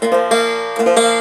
Música